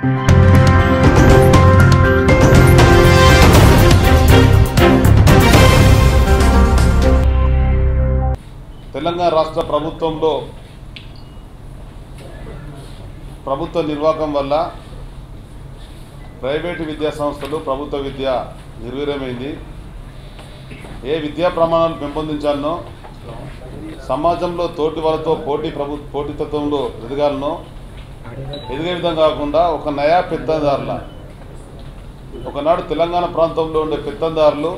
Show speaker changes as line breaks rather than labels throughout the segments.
తెలంగాణ రాష్ట్ర ప్రభుత్వంలో ప్రభుత్వ నిర్వాహకం వల్ల ప్రైవేటు విద్యా సంస్థలు ప్రభుత్వ విద్య నిర్వీర్యమైంది. ఏ విద్యా ప్రమాణాలు పెంపొందించాలనో సమాజంలో తోటి వాళ్ళతో పోటీ ప్రభు పోటీతత్వంలో ఎదగాలనో ఎదిగే విధంగా కాకుండా ఒక నయా పెత్తందారుల ఒకనాడు తెలంగాణ ప్రాంతంలో ఉండే పెత్తందారులు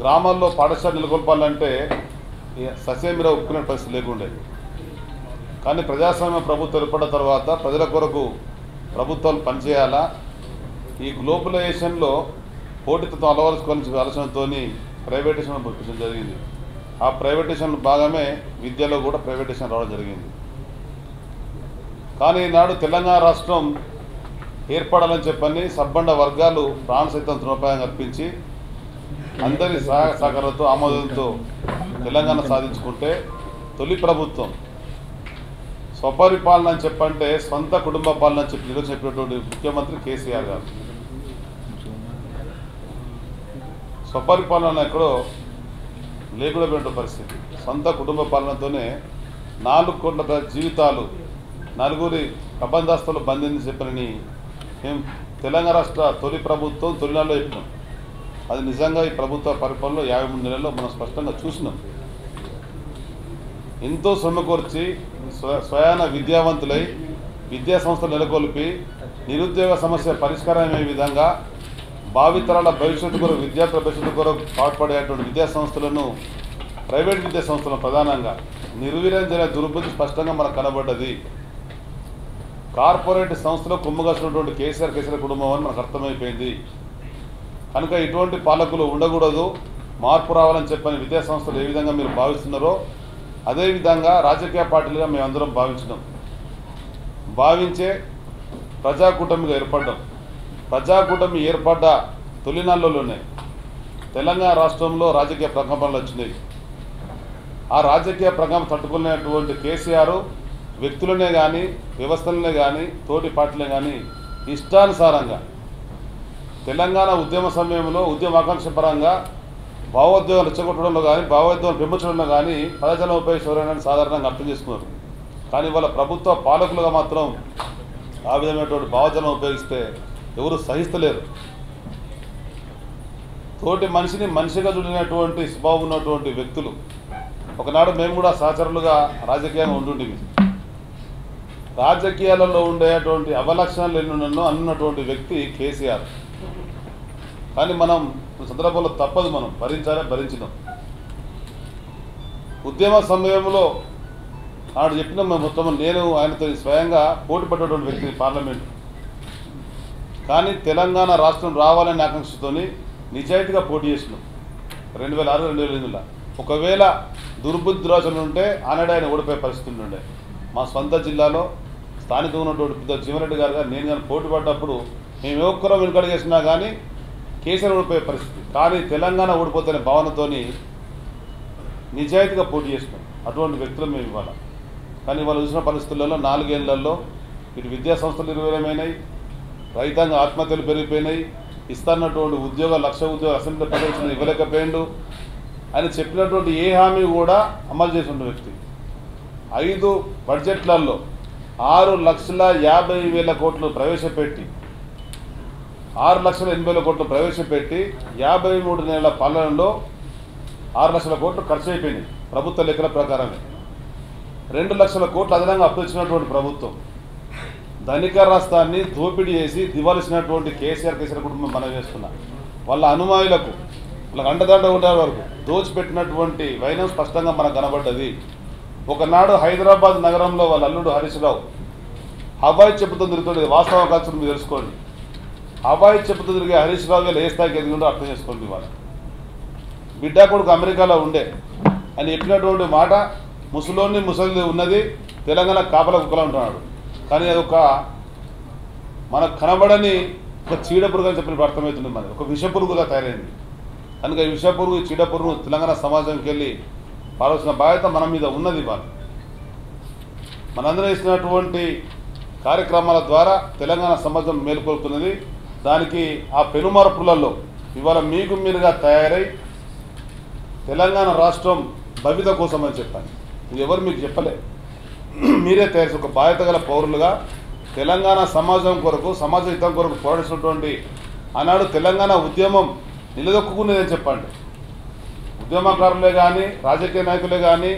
గ్రామాల్లో పాఠశాల నెలకొల్పాలంటే ససేమిరా ఒప్పుకునే పరిస్థితి లేకుండేది కానీ ప్రజాస్వామ్య ప్రభుత్వం ఏర్పడిన తర్వాత ప్రజల కొరకు ప్రభుత్వాలు పనిచేయాలా? ఈ గ్లోబలైజేషన్లో పోటీతత్వం అలవరుచుకోవాలని ఆలోచనతో ప్రైవేటేషన్ జరిగింది. ఆ ప్రైవేటేషన్ భాగమే విద్యలో కూడా ప్రైవేటేషన్ రావడం జరిగింది. కానీ ఈనాడు తెలంగాణ రాష్ట్రం ఏర్పడాలని చెప్పని సబ్బండ వర్గాలు ప్రాణ సైతం తృణోపాయం కల్పించి అందరి సహాయ సహకారంతో ఆమోదంతో తెలంగాణ సాధించుకుంటే తొలి ప్రభుత్వం. స్వపరిపాలన అని చెప్పంటే సొంత కుటుంబ పాలన అని చెప్పి ఈరోజు చెప్పినటువంటి ముఖ్యమంత్రి కేసీఆర్ గారు. స్వపరిపాలన ఎక్కడో లేకుండా పోయిన పరిస్థితి. సొంత కుటుంబ పాలనతోనే నాలుగు కోట్ల జీవితాలు నలుగురి ప్రబంధస్తులు బంధించి చెప్పినని మేము తెలంగాణ రాష్ట్ర తొలి ప్రభుత్వం తొలినాల్లో చెప్పినాం. అది నిజంగా ఈ ప్రభుత్వ పరిపాలనలో యాభై మూడు నెలల్లో మనం స్పష్టంగా చూసినాం. ఎంతో శ్రమకూర్చి స్వ స్వయాన విద్యావంతులై విద్యా సంస్థలు నెలకొల్పి నిరుద్యోగ సమస్య పరిష్కారమయ్యే విధంగా భావితరాల భవిష్యత్తు కొరకు విద్యార్థుల భవిష్యత్తు కొరకు పాటుపడేటువంటి విద్యా సంస్థలను ప్రైవేట్ విద్యా సంస్థలను ప్రధానంగా నిర్వీర్యం జరిగే దుర్బుద్ధి స్పష్టంగా మనకు కనబడ్డది. కార్పొరేట్ సంస్థలో కుమ్మగాసినటువంటి కేసీఆర్ కేసీఆర్ కుటుంబం అని మనకు అర్థమైపోయింది. కనుక ఇటువంటి పాలకులు ఉండకూడదు. మార్పు రావాలని చెప్పని విద్యా సంస్థలు ఏ విధంగా మీరు భావిస్తున్నారో అదేవిధంగా రాజకీయ పార్టీలుగా మేమందరం భావించినాం. భావించే ప్రజాకూటమిగా ఏర్పడడం. ప్రజాకూటమి ఏర్పడ్డ తొలినాళ్ళలోనే తెలంగాణ రాష్ట్రంలో రాజకీయ ప్రకంపనలు వచ్చినాయి. ఆ రాజకీయ ప్రకంపన తట్టుకునేటువంటి కేసీఆర్ వ్యక్తులనే కానీ వ్యవస్థలనే కానీ తోటి పార్టీలే కానీ ఇష్టానుసారంగా తెలంగాణ ఉద్యమ సమయంలో ఉద్యమ ఆకాంక్ష పరంగా భావోద్వేగాలు రెచ్చగొట్టడంలో కానీ భావోద్వేగాలు పెంపొచ్చడంలో కానీ పదజనం ఉపయోగించడం సాధారణంగా అర్థం చేసుకున్నారు. కానీ వాళ్ళ ప్రభుత్వ పాలకులుగా మాత్రం ఆ విధమైనటువంటి భావజనం ఉపయోగిస్తే ఎవరు సహిస్తలేరు. తోటి మనిషిని మనిషిగా చూడినటువంటి స్వభావం ఉన్నటువంటి వ్యక్తులు. ఒకనాడు మేము కూడా సహచరులుగా రాజకీయంగా ఉంటుంటివి రాజకీయాలలో ఉండేటువంటి అవలక్షణాలు ఎన్నున్నో అన్నటువంటి వ్యక్తి కేసీఆర్. కానీ మనం సందర్భంలో తప్పదు మనం భరించాలే భరించినాం ఉద్యమ సమయంలో ఆడు చెప్పిన మేము మొత్తం నేను ఆయనతో స్వయంగా పోటీ పడ్డటువంటి వ్యక్తి పార్లమెంట్. కానీ తెలంగాణ రాష్ట్రం రావాలనే ఆకాంక్షతోని నిజాయితీగా పోటీ చేసినాం. రెండు వేల ఆరు రెండు వేల ఎనిమిదిలో. ఒకవేళ దుర్బుద్ధి రోజులు ఉంటే ఆనాడు ఆయన ఓడిపోయే పరిస్థితులు ఉండే. మా సొంత జిల్లాలో స్థానికంగా ఉన్నటువంటి పెద్ద జీవనరెడ్డి గారు కానీ నేను కానీ పోటీ పడ్డప్పుడు మేము ఏ ఒక్కరో వెనుకడిగేసినా కానీ కేసీఆర్ ఓడిపోయే పరిస్థితి. కానీ తెలంగాణ ఓడిపోతున్న భావనతోని నిజాయితీగా పోటీ చేసినాం అటువంటి వ్యక్తులు మేము ఇవాళ. కానీ వాళ్ళు చూసిన పరిస్థితులలో నాలుగేళ్ళలో ఇటు విద్యా సంస్థలు నిర్వీర్యమైనాయి రైతాంగ ఆత్మహత్యలు పెరిగిపోయినాయి ఇస్తున్నటువంటి ఉద్యోగ లక్ష ఉద్యోగ అసెంబ్లీ ప్రదర్శన ఇవ్వలేకపోయిండు అని చెప్పినటువంటి ఏ హామీ కూడా అమలు చేసిన వ్యక్తి. ఐదు బడ్జెట్లలో ఆరు లక్షల యాభై వేల కోట్లు ప్రవేశపెట్టి ఆరు లక్షల ఎనభై వేల కోట్లు ప్రవేశపెట్టి యాభై మూడు నెలల పాలనలో ఆరు లక్షల కోట్లు ఖర్చు అయిపోయింది ప్రభుత్వ లెక్కల ప్రకారమే. రెండు లక్షల కోట్లు అదనంగా అప్పు ఇచ్చినటువంటి ప్రభుత్వం ధనిక రాష్ట్రాన్ని దోపిడీ చేసి దివాల్సినటువంటి కేసీఆర్ కేసీఆర్ కుటుంబం మనం చేస్తున్నా. వాళ్ళ అనుమాయులకు వాళ్ళకి అండదండ ఉండే వరకు దోచిపెట్టినటువంటి వైనం స్పష్టంగా మనకు కనబడ్డది. ఒకనాడు హైదరాబాద్ నగరంలో వాళ్ళ అల్లుడు హరీష్ రావు అబ్బాయి చెప్పుతో తిరుగుతుంది వాస్తవ కాల్చులు మీరు తెలుసుకోండి. అబ్బాయి చెప్పుతో తిరిగే హరీష్ రావు గారు ఏ స్థాయికి ఎదిగిండో అర్థం చేసుకోండి వాళ్ళు బిడ్డ కొడుకు అమెరికాలో ఉండే. అని చెప్పినటువంటి మాట ముసలోని ముసలి ఉన్నది తెలంగాణ కాపల కుక్కలు ఉంటున్నాడు. కానీ అది ఒక మనకు కనబడని ఒక చీడ పురుగు అని చెప్పినప్పుడు అర్థమవుతుంది మనకి ఒక విష పురుగుగా తయారైంది. కనుక ఈ విష పురుగు చీడ పురుగు తెలంగాణ సమాజంకి వెళ్ళి పాల్సిన బాధ్యత మన మీద ఉన్నది వాళ్ళు మనందరం ఇచ్చినటువంటి కార్యక్రమాల ద్వారా తెలంగాణ సమాజం మేల్కొల్పుతున్నది దానికి ఆ పెనుమార్పులలో ఇవాళ మీకు మీరుగా తయారై తెలంగాణ రాష్ట్రం భవిత కోసం అని చెప్పాను ఎవరు మీకు చెప్పలే. మీరే తయారు ఒక బాధ్యత గల పౌరులుగా తెలంగాణ సమాజం కొరకు సమాజ హితం కొరకు పోరాడుతున్నటువంటి ఆనాడు తెలంగాణ ఉద్యమం నిలదొక్కుకునేదని చెప్పండి. ఉద్యమకారులే కానీ రాజకీయ నాయకులే కానీ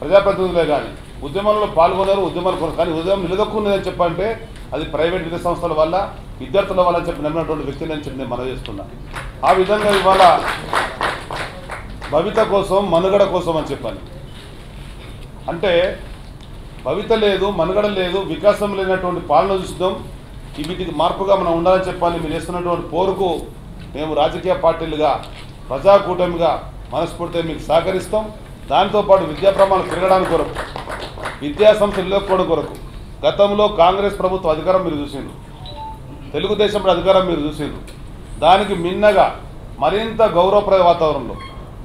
ప్రజాప్రతినిధులే కానీ ఉద్యమంలో పాల్గొన్నారు ఉద్యమాలు కానీ ఉద్యమం నిలదొక్కున్నదని చెప్పంటే అది ప్రైవేట్ విద్యా సంస్థల వల్ల విద్యార్థుల వల్ల చెప్పి నమ్మినటువంటి వ్యక్తిని అని చెప్పి నేను మనవి చేస్తున్నా. ఆ విధంగా ఇవాళ భవిత కోసం మనుగడ కోసం అని చెప్పాను. అంటే భవిత లేదు మనుగడ లేదు వికాసం లేనటువంటి పాలన చూద్దాం వీటికి మార్పుగా మనం ఉండాలని చెప్పాలి. మీరు చేస్తున్నటువంటి పోరుకు మేము రాజకీయ పార్టీలుగా ప్రజాకూటమిగా మనస్ఫూర్తిగా మీకు సహకరిస్తాం. దాంతోపాటు విద్యా ప్రమాణాలు పెరగడానికి కొరకు విద్యా సంస్థలు కొరకు. గతంలో కాంగ్రెస్ ప్రభుత్వ అధికారం మీరు చూసిండ్రు. తెలుగుదేశం అధికారం మీరు చూసిండ్రు. దానికి మిన్నగా మరింత గౌరవప్రద వాతావరణంలో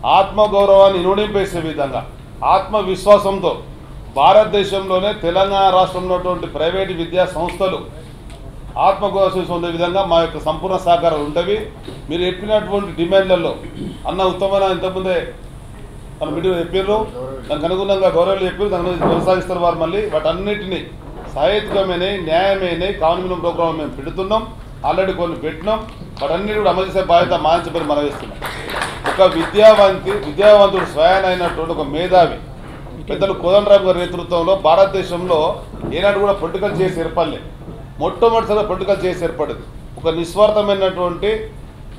ఆత్మగౌరవాన్ని ఇనుడింపేసే విధంగా ఆత్మవిశ్వాసంతో భారతదేశంలోనే తెలంగాణ రాష్ట్రంలో ఉన్నటువంటి ప్రైవేటు విద్యా సంస్థలు ఆత్మగౌరవం ఉండే విధంగా మా యొక్క సంపూర్ణ సహకారాలు ఉంటవి. మీరు చెప్పినటువంటి డిమాండ్లలో అన్న ఉత్తమమైన ఇంతకుముందే మన బిడ్డలు చెప్పారు దానికి అనుగుణంగా గౌరవాలు చెప్పారు దాని కొనసాగిస్తారు వారు మళ్ళీ. వాటన్నిటిని సాహిత్యమైన న్యాయమైన కామన్ ప్రోగ్రామ్ మేము పెడుతున్నాం. ఆల్రెడీ కొన్ని పెట్టినాం. వాటన్నిటి కూడా అమలు చేసే బాధ్యత మానించబడి మనం వేస్తున్నాం ఒక విద్యావంతి విద్యావంతుడు స్వయాన్ అయినటువంటి ఒక మేధావి పెద్దలు కోదండరామ్ గారి నేతృత్వంలో భారతదేశంలో ఏనాడు కూడా పొలిటికల్ చేసి ఏర్పడలే. మొట్టమొదటిసారిగా పొలిటికల్ చేసి ఏర్పడింది. ఒక నిస్వార్థమైనటువంటి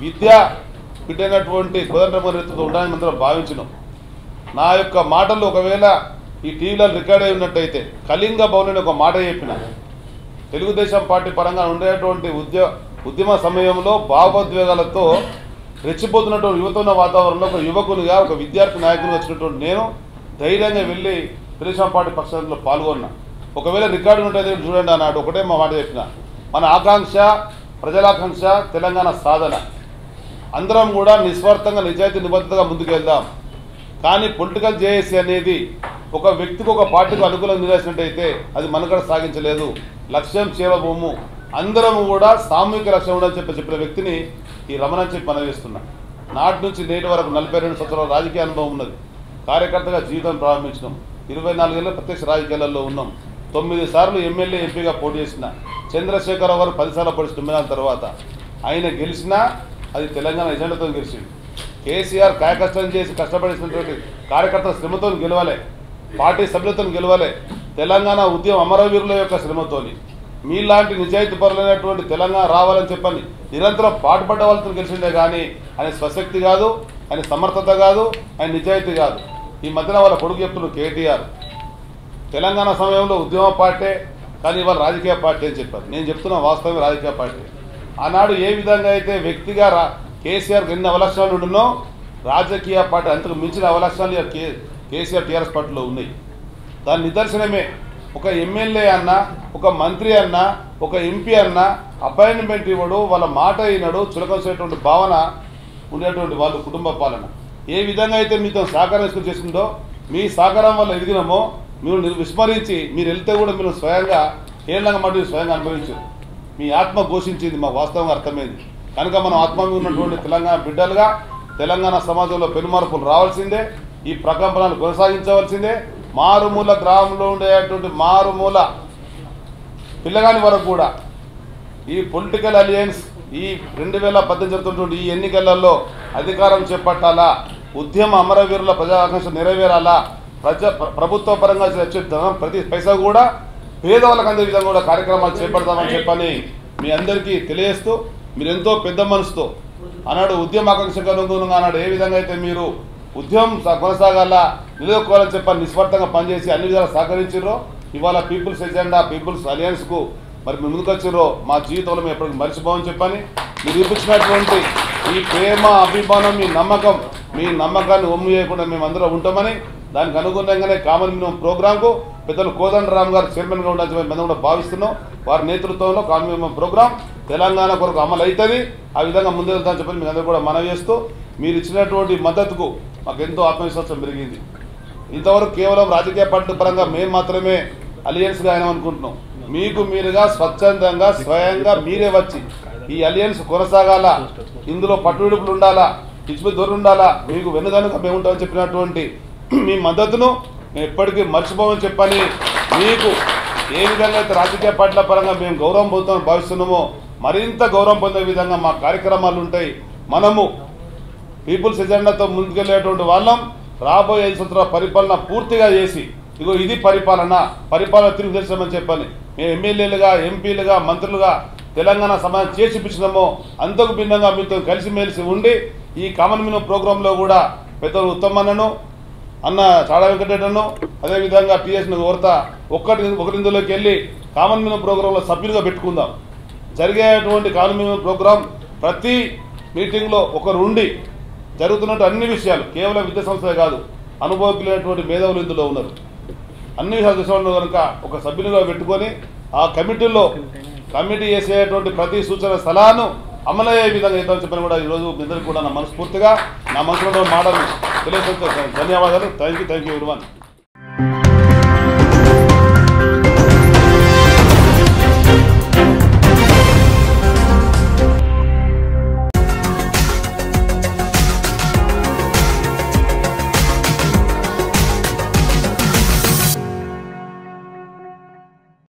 విద్య బిడ్డైనటువంటి కోదండరామ్ గారి నేతృత్వం ఉండాలని మనం భావించినాం. నా యొక్క మాటలు ఒకవేళ ఈ టీవీలో రికార్డ్ అయి ఉన్నట్టయితే కళింగ భవన్ ఒక మాట చెప్పిన. తెలుగుదేశం పార్టీ పరంగా ఉండేటువంటి ఉద్య ఉద్యమ సమయంలో భావోద్వేగాలతో రెచ్చిపోతున్నటువంటి యువత ఉన్న వాతావరణంలో ఒక యువకునిగా ఒక విద్యార్థి నాయకునిగా వచ్చినటువంటి నేను ధైర్యంగా వెళ్ళి తెలుగుదేశం పార్టీ పక్షంలో పాల్గొన్నా. ఒకవేళ రికార్డు ఉంటుంది చూడండి అన్నాడు. ఒకటే మా మాట చెప్పిన. మన ఆకాంక్ష ప్రజలాకాంక్ష తెలంగాణ సాధన. అందరం కూడా నిస్వార్థంగా నిజాయితీ నిబద్ధతగా ముందుకెళ్దాం. కానీ పొలిటికల్ జేఏసీ అనేది ఒక వ్యక్తికి ఒక పార్టీకి అనుకూలంగా నిలిచినట్టయితే అది మనకడ సాగించలేదు. లక్ష్యం సేవభూము అందరం కూడా సామూహిక లక్ష్యం ఉండాలని చెప్పి చెప్పిన వ్యక్తిని ఈ రమణ అని చెప్పి మనం నాటి నుంచి నేటి వరకు నలభై రెండు సంవత్సరాల రాజకీయ అనుభవం ఉన్నది. కార్యకర్తగా జీవితం ప్రారంభించినాం. ఇరవై నాలుగేళ్ళ ప్రత్యక్ష రాజకీయాలలో ఉన్నాం. తొమ్మిది సార్లు ఎమ్మెల్యే ఎంపీగా పోటీ చేసిన చంద్రశేఖరరావు గారు పదిసార్లు పోటీ తర్వాత. ఆయన గెలిచినా అది తెలంగాణ ఎజెండాతో గెలిచింది. కేసీఆర్ కాయకష్టం చేసి కష్టపడినటువంటి కార్యకర్తల శ్రమతో గెలవాలి. పార్టీ సభ్యులతో గెలవాలి. తెలంగాణ ఉద్యమ అమరవీరుల యొక్క శ్రమతోని. మీలాంటి నిజాయితీ పరులైనటువంటి తెలంగాణ రావాలని చెప్పని నిరంతరం పాటుపడ్డ వాళ్ళతో గెలిచిందే కానీ ఆయన స్వశక్తి కాదు ఆయన సమర్థత కాదు ఆయన నిజాయితీ కాదు. ఈ మధ్యన వాళ్ళ కొడుకు చెప్తున్న కేటీఆర్ తెలంగాణ సమయంలో ఉద్యమ పార్టీ కానీ ఇవాళ రాజకీయ పార్టీ అని చెప్పారు. నేను చెప్తున్నా వాస్తవమే రాజకీయ పార్టీ. ఆనాడు ఏ విధంగా అయితే వ్యక్తిగా రా కేసీఆర్కి ఎన్ని అవలక్షణాలు ఉండునో రాజకీయ పార్టీ అంతకు మించిన అవలక్షణాలు కే కేసీఆర్ టీఆర్ఎస్ పార్టీలో ఉన్నాయి. దాని నిదర్శనమే ఒక ఎమ్మెల్యే అన్న ఒక మంత్రి అన్న ఒక ఎంపీ అన్న అపాయింట్మెంట్ ఇవ్వడు వాళ్ళ మాట అయినడు చులకొసేటువంటి భావన ఉండేటువంటి వాళ్ళు కుటుంబ పాలన. ఏ విధంగా అయితే మీతో సహకారం చేసిందో మీ సహకారం వల్ల ఎదిగినామో మీరు విస్మరించి మీరు వెళ్తే కూడా మీరు స్వయంగా ఏళ్ళంగా మాట స్వయంగా అనుభవించారు. మీ ఆత్మ ఘోషించింది మా వాస్తవంగా అర్థమైంది. కనుక మనం ఆత్మీయ ఉన్నటువంటి తెలంగాణ బిడ్డలుగా తెలంగాణ సమాజంలో పెనుమార్పులు రావాల్సిందే ఈ ప్రకంపనలు కొనసాగించవలసిందే. మారుమూల గ్రామంలో ఉండేటువంటి మారుమూల పిల్లగాని వరకు కూడా ఈ పొలిటికల్ అలియన్స్ ఈ రెండు వేల పద్దెనిమిది ఈ ఎన్నికలలో అధికారం చేపట్టాలా? ఉద్యమ అమరవీరుల ప్రజా ఆకాంక్ష నెరవేరాలా? ప్రజా ప్రభుత్వ పరంగా వచ్చే ధనం ప్రతి పైసా కూడా పేదవాళ్ళకి అందే విధంగా కూడా కార్యక్రమాలు చేపడతామని చెప్పని మీ అందరికీ తెలియజేస్తూ మీరు ఎంతో పెద్ద మనసుతో అన్నాడు ఉద్యమ అనుగుణంగా అన్నాడు. ఏ విధంగా అయితే మీరు ఉద్యమం కొనసాగాల నిలదొక్కోవాలని చెప్పని నిస్వార్థంగా పనిచేసి అన్ని విధాలు సహకరించారో ఇవాళ పీపుల్స్ ఎజెండా పీపుల్స్ అలయన్స్కు మరి మీరు ముందుకు మా జీవితంలో మేము ఎప్పటికీ మర్చిపోమని చెప్పని మీరు చూపించినటువంటి ఈ ప్రేమ అభిమానం మీ నమ్మకం మీ నమ్మకాన్ని ఒమ్ము చేయకుండా మేము ఉంటామని దానికి అనుగుణంగానే కామన్ మినిమం ప్రోగ్రాంకు పెద్దలు కోదండరామ్ గారు చైర్మన్గా ఉండాల్సిన మేము కూడా భావిస్తున్నాం. వారి నేతృత్వంలో కామన్ మినిమం ప్రోగ్రాం తెలంగాణ కొరకు అమలు అవుతుంది ఆ విధంగా ముందు చెప్పి చెప్పని మీ అందరూ కూడా మనవి చేస్తూ మీరు ఇచ్చినటువంటి మద్దతుకు మాకు ఎంతో ఆత్మవిశ్వాసం పెరిగింది. ఇంతవరకు కేవలం రాజకీయ పార్టీ పరంగా మేము మాత్రమే అలియన్స్గా అయినాం అనుకుంటున్నాం. మీకు మీరుగా స్వచ్ఛందంగా స్వయంగా మీరే వచ్చి ఈ అలియన్స్ కొనసాగాల? ఇందులో పట్టువిడుపులు ఉండాలా? పిచ్చిపి దొరు ఉండాలా? మీకు వెనుదనుక మేము ఉంటామని చెప్పినటువంటి మీ మద్దతును మేము ఎప్పటికీ మర్చిపోమని చెప్పని మీకు ఏ విధంగా అయితే రాజకీయ పార్టీల పరంగా మేము గౌరవం పొందుతామని భావిస్తున్నామో మరింత గౌరవం పొందే విధంగా మా కార్యక్రమాలు ఉంటాయి. మనము పీపుల్స్ ఎజెండాతో ముందుకెళ్ళేటువంటి వాళ్ళం. రాబోయే ఐదు సంవత్సరాల పరిపాలన పూర్తిగా చేసి ఇగో ఇది పరిపాలన పరిపాలన తిరిగి తెచ్చామని చెప్పని మేము ఎమ్మెల్యేలుగా ఎంపీలుగా మంత్రులుగా తెలంగాణ సమాజం చేసి చూపించినామో అంతకు భిన్నంగా మీతో కలిసిమెలిసి ఉండి ఈ కామన్ మినిమం ప్రోగ్రాంలో కూడా పెద్దలు ఉత్తమన్నను అన్న చాడా వెంకటరెడ్డను అదేవిధంగా టీఎస్ కోరతా ఒక్కటి ఒకరిందులోకి వెళ్ళి కామన్ మినిమం ప్రోగ్రాంలో సభ్యులుగా పెట్టుకుందాం. జరిగేటువంటి కామన్ మినిమం ప్రోగ్రాం ప్రతి మీటింగ్లో ఒకరు ఉండి జరుగుతున్నట్టు అన్ని విషయాలు కేవలం విద్యా సంస్థలే కాదు అనుభవకులైనటువంటి మేధావులు ఇందులో ఉన్నారు. అన్ని విషయాలు తెలిసిన కనుక ఒక సభ్యునిగా పెట్టుకొని ఆ కమిటీలో కమిటీ చేసేటువంటి ప్రతి సూచన స్థలాను అమలయ్యే విధంగా అవుతామని చెప్పని కూడా ఈరోజు మీ కూడా నా మనస్ఫూర్తిగా నా మనసులో ఉన్న धन्यवाद thank you thank you everyone